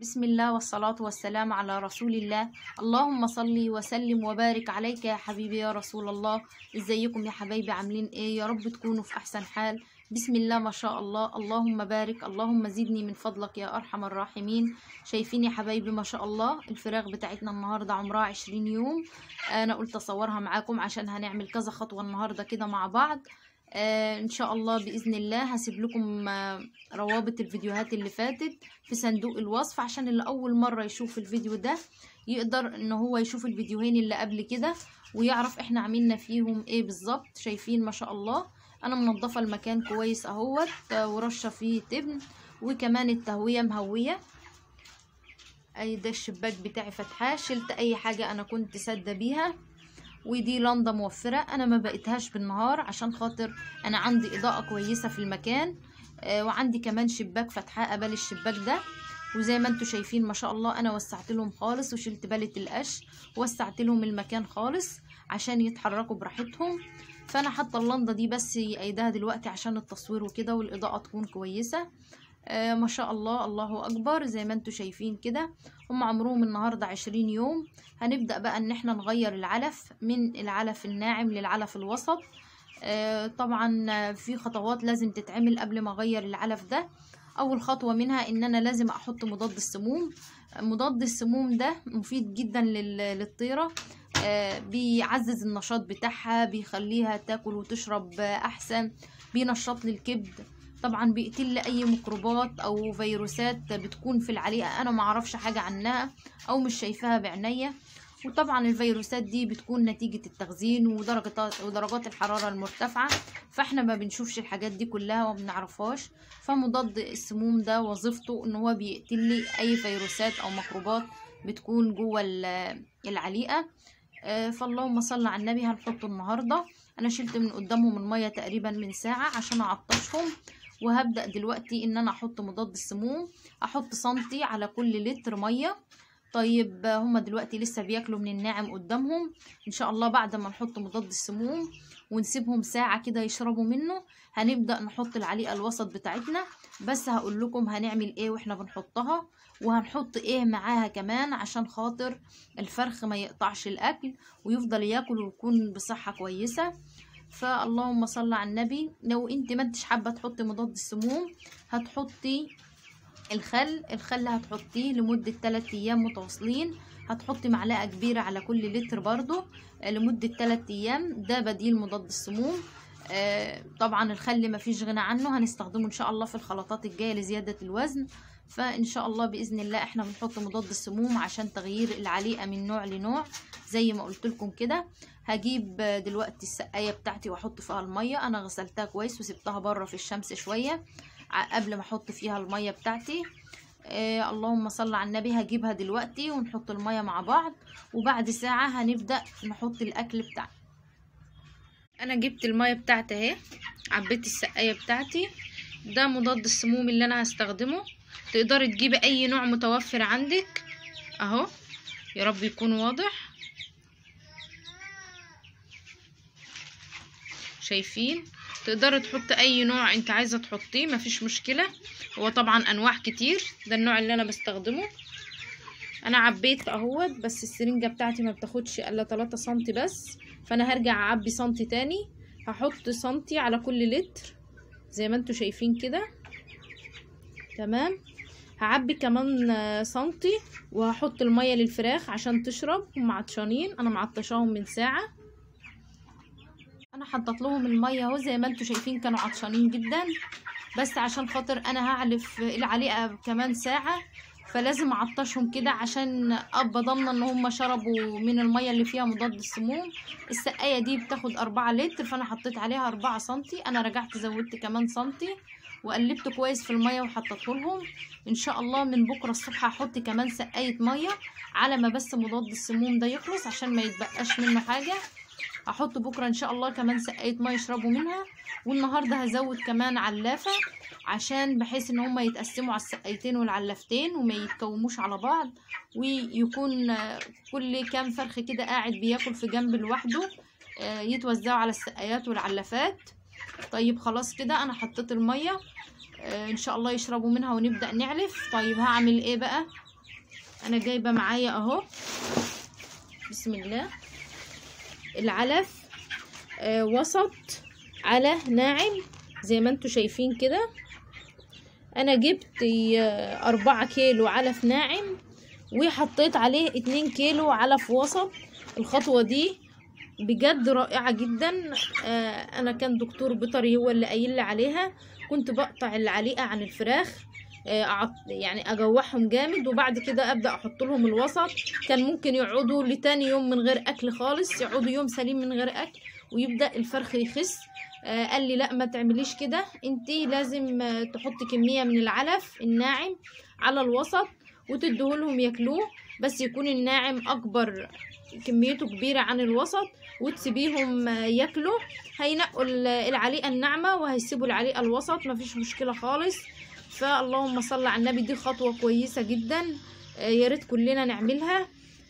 بسم الله والصلاة والسلام على رسول الله. اللهم صل وسلم وبارك عليك يا حبيبي يا رسول الله. إزيكم يا حبايبي عاملين إيه؟ يا رب تكونوا في أحسن حال. بسم الله ما شاء الله. اللهم بارك. اللهم زدني من فضلك يا أرحم الراحمين. شايفين يا حبايبي ما شاء الله الفراخ بتاعتنا النهارده عمرها عشرين يوم. أنا قلت أصورها معاكم عشان هنعمل كذا خطوة النهارده كده مع بعض. آه إن شاء الله بإذن الله هسيب لكم آه روابط الفيديوهات اللي فاتت في صندوق الوصف عشان اللي أول مرة يشوف الفيديو ده يقدر إن هو يشوف الفيديوهين اللي قبل كده ويعرف إحنا عملنا فيهم إيه بالظبط. شايفين ما شاء الله أنا منظفة المكان كويس أهوت آه ورشة فيه تبن وكمان التهوية مهوية. أي ده الشباك بتاعي فتحاه شلت أي حاجة أنا كنت سادة بيها. ودي لندا موفرة. أنا ما بقيتهاش بالنهار عشان خاطر أنا عندي إضاءة كويسة في المكان آه وعندي كمان شباك فتحاه قبل الشباك ده. وزي ما أنتوا شايفين ما شاء الله أنا وسعت لهم خالص وشلت بالة القش وسعت لهم المكان خالص عشان يتحركوا براحتهم. فأنا حاطة اللندا دي بس ايدها دلوقتي عشان التصوير وكده والإضاءة تكون كويسة. آه ما شاء الله الله أكبر زي ما أنتوا شايفين كده. هم عمرهم النهاردة عشرين يوم. هنبدأ بقى إن إحنا نغير العلف من العلف الناعم للعلف الوسط. آه طبعا في خطوات لازم تتعمل قبل ما أغير العلف ده. أول خطوة منها إن أنا لازم أحط مضاد السموم. مضاد السموم ده مفيد جدا للطيرة. آه بيعزز النشاط بتاعها بيخليها تاكل وتشرب أحسن بينشط للكبد. طبعا بيقتل اي ميكروبات أو فيروسات بتكون في العليقة. أنا ما أعرفش حاجة عنها أو مش شايفاها بعينيا وطبعا الفيروسات دي بتكون نتيجة التخزين ودرجات ودرجات الحرارة المرتفعة. فإحنا ما بنشوفش الحاجات دي كلها وما بنعرفهاش. فمضاد السموم ده وظيفته إن هو بيقتل لي أي فيروسات أو ميكروبات بتكون جوه العليقة. فاللهم صل على النبي هنحطه النهارده. أنا شلت من قدامهم المية تقريبا من ساعة عشان أعطشهم. وهبدأ دلوقتي إن أنا أحط مضاد السموم أحط سنتي على كل لتر مية. طيب هما دلوقتي لسه بياكلوا من الناعم قدامهم. إن شاء الله بعد ما نحط مضاد السموم ونسيبهم ساعة كده يشربوا منه هنبدأ نحط العليقة الوسط بتاعتنا. بس هقول لكم هنعمل إيه وإحنا بنحطها وهنحط إيه معاها كمان عشان خاطر الفرخ ما يقطعش الأكل ويفضل ياكل ويكون بصحة كويسة. فاللهم صل على النبي. لو انت ما انتش حابة تحطي مضاد السموم هتحطي الخل. الخل هتحطيه لمدة 3 أيام متواصلين. هتحطي معلقة كبيرة على كل لتر برضو لمدة 3 أيام. ده بديل مضاد السموم. طبعا الخل ما فيش غنى عنه هنستخدمه إن شاء الله في الخلطات الجاية لزيادة الوزن. فإن شاء الله بإذن الله إحنا بنحط مضاد السموم عشان تغيير العليقة من نوع لنوع. زي ما قلت لكم كده هجيب دلوقتي السقاية بتاعتي وأحط فيها المية. أنا غسلتها كويس وسبتها بره في الشمس شوية قبل ما أحط فيها المية بتاعتي. آه اللهم صل على النبي هجيبها دلوقتي ونحط المية مع بعض. وبعد ساعة هنبدأ نحط الأكل بتاعنا أنا جبت المية بتاعتي أهي عبيت السقاية بتاعتي. ده مضاد السموم اللي أنا هستخدمه. تقدري تجيبي أي نوع متوفر عندك؟ أهو يا رب يكون واضح. شايفين؟ تقدري تحطي أي نوع أنت عايزة تحطيه مفيش مشكلة. هو طبعا أنواع كتير ده النوع اللي أنا بستخدمه. أنا عبيت أهوت بس السرنجة بتاعتي ما بتاخدش إلا 3 سنتي بس فأنا هرجع أعبي سنتي تاني. هحط سنتي على كل لتر زي ما أنتوا شايفين كده. تمام؟ هعبي كمان سنتي وهحط المية للفراخ عشان تشرب هم عطشانين. أنا معطشاهم من ساعة. أنا حطيت لهم المية أهو زي ما أنتوا شايفين كانوا عطشانين جدا. بس عشان خاطر أنا هعلف العليقة كمان ساعة. فلازم اعطشهم كده عشان ابقى ضامنة ان هم شربوا من المية اللي فيها مضاد السموم. السقاية دي بتاخد أربعة لتر فأنا حطيت عليها أربعة سنتي. أنا رجعت زودت كمان سنتي وقلبت كويس في المية وحطيته لهم. إن شاء الله من بكرة الصبح هحط كمان سقاية مية على ما بس مضاد السموم ده يخلص عشان ما يتبقاش منه حاجة. هحط بكرة إن شاء الله كمان سقاية مية يشربوا منها والنهاردة هزود كمان علافة عشان بحيث إن هما يتقسموا على السقايتين والعلافتين وما يتكوموش على بعض ويكون كل كام فرخ كده قاعد بياكل في جنب لوحده يتوزعوا على السقايات والعلافات. طيب خلاص كده أنا حطيت المية آه، إن شاء الله يشربوا منها ونبدأ نعلف. طيب هعمل إيه بقى؟ أنا جايبة معايا أهو. بسم الله. العلف آه وسط على ناعم زي ما أنتوا شايفين كده. أنا جبت آه، أربعة كيلو علف ناعم وحطيت عليه اتنين كيلو علف وسط. الخطوة دي بجد رائعة جدا. آه أنا كان دكتور بيطري هو اللي قايل لي عليها. كنت بقطع العليقة عن الفراخ. يعني أجوعهم جامد وبعد كده أبدأ أحط لهم الوسط. كان ممكن يقعدوا لتاني يوم من غير أكل خالص يقعدوا يوم سليم من غير أكل ويبدأ الفرخ يخس. آه، قال لي لا ما تعمليش كده. انتي لازم آه، تحطي كمية من العلف الناعم على الوسط وتديهولهم ياكلوه بس يكون الناعم أكبر كميته كبيرة عن الوسط وتسيبيهم آه، ياكلوا. هينقوا ال- العليقة الناعمة وهيسيبوا العليقة الوسط مفيش مشكلة خالص. فاللهم صل على النبي. دي خطوة كويسة جدا آه، يا ريت كلنا نعملها.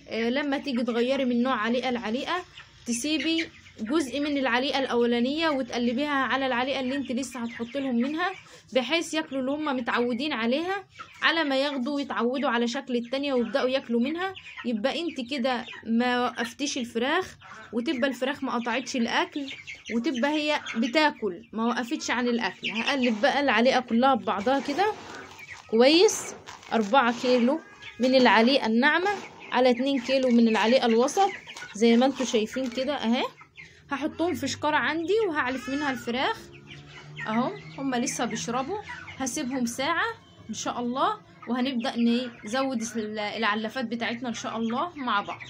آه، لما تيجي تغيري من نوع عليقه لعليقه تسيبي جزء من العليقة الأولانية وتقلبيها على العليقة اللي انت لسه هتحط لهم منها بحيث ياكلوا اللي هم متعودين عليها على ما ياخدوا يتعودوا على شكل التانية ويبدأوا ياكلوا منها. يبقى انت كده ما وقفتيش الفراخ وتبقى الفراخ ما قطعتش الأكل وتبقى هي بتاكل ما وقفتش عن الأكل. هقلب بقى العليقة كلها ببعضها كده. كويس. أربعة كيلو من العليقة الناعمة على اتنين كيلو من العليقة الوسط. زي ما أنتوا شايفين كده أهي. هحطهم في شكارة عندي وهعلف منها الفراخ. أهو هما لسه بيشربوا. هسيبهم ساعة إن شاء الله وهنبدأ نزود ال- العلافات بتاعتنا إن شاء الله مع بعض.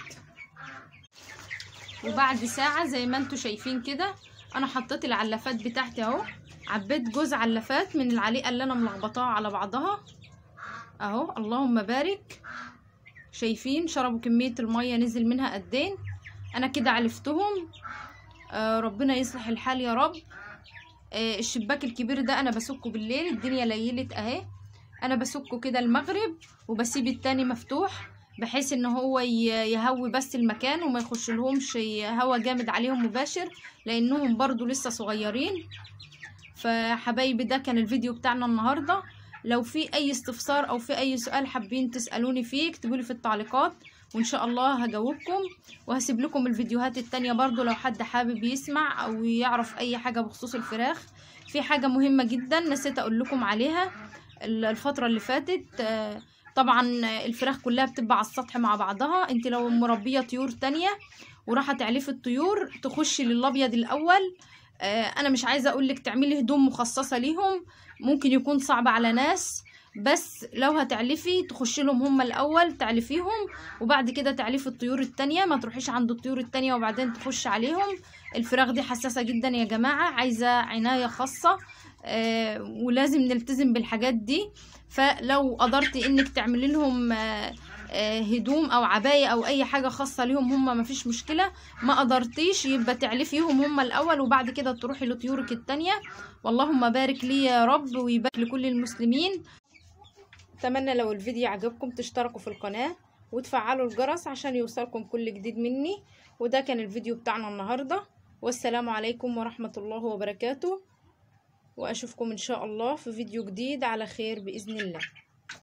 وبعد ساعة زي ما أنتوا شايفين كده أنا حطيت العلافات بتاعتي أهو. عبيت جوز علافات من العليقة اللي أنا ملخبطاها على بعضها. أهو اللهم بارك. شايفين؟ شربوا كمية المية نزل منها قدين. أنا كده علفتهم. ربنا يصلح الحال يا رب. آه الشباك الكبير ده أنا بسكه بالليل الدنيا ليلت أهي. أنا بسكه كده المغرب وبسيب التاني مفتوح بحيث إن هو يهوي بس المكان وما يخش لهمش هوا جامد عليهم مباشر لأنهم برضو لسه صغيرين. فحبايبي ده كان الفيديو بتاعنا النهارده. لو في أي استفسار أو في أي سؤال حابين تسألوني فيه اكتبولي في التعليقات. وإن شاء الله هجاوبكم وهسيب لكم الفيديوهات التانية برضو لو حد حابب يسمع أو يعرف أي حاجة بخصوص الفراخ. في حاجة مهمة جدا نسيت أقول لكم عليها ال- الفترة اللي فاتت آه، طبعا الفراخ كلها بتبقى على السطح مع بعضها. أنت لو مربية طيور تانية وراح تعلفي الطيور تخشي للأبيض الأول. آه، أنا مش عايزة اقولك تعملي هدوم مخصصة ليهم ممكن يكون صعب على ناس. بس لو هتعلفي تخشي لهم هم الأول تعلفيهم وبعد كده تعلفي الطيور التانية. ما تروحيش عند الطيور التانية وبعدين تخش عليهم. الفراخ دي حساسة جدا يا جماعة عايزة عناية خاصة آه ولازم نلتزم بالحاجات دي. فلو قدرتي إنك تعملي لهم آه آه، هدوم أو عباية أو أي حاجة خاصة ليهم هم مفيش مشكلة. ما قدرتيش يبقى تعلفيهم هم الأول وبعد كده تروحي لطيورك التانية. واللهم بارك لي يا رب ويبارك لكل المسلمين. أتمنى لو الفيديو عجبكم تشتركوا في القناة وتفعلوا الجرس عشان يوصلكم كل جديد مني. وده كان الفيديو بتاعنا النهاردة. والسلام عليكم ورحمة الله وبركاته. وأشوفكم إن شاء الله في فيديو جديد على خير بإذن الله.